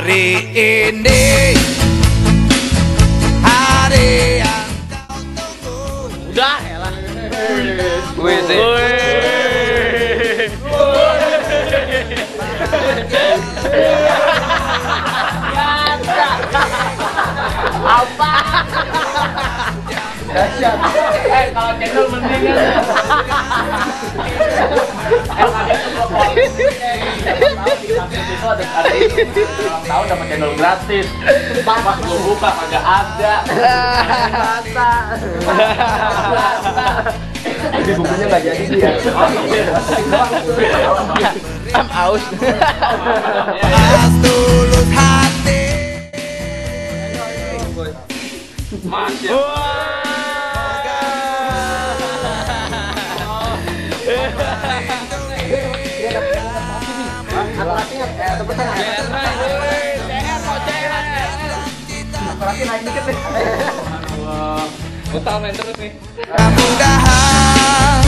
Hari ini Hari yang kau tunggu Udah, elah. Wih, sih. Apa? Eh, kalau cendol mending ya. Eh, kalau itu ada tahun dapat cendol gratis. Pas gua buka kagak ada. Masa. Ini bukunya nggak jadi dia. Am aus. Tulus hati Utama main terus nih. Mudah-mudahan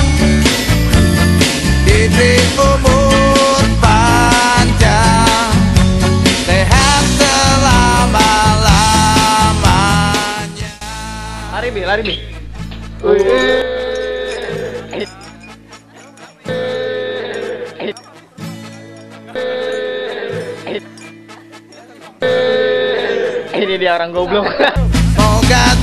Diberi umur panjang. Sehat selama-lamanya. Lari bi, lari bi. Ini dia orang goblok.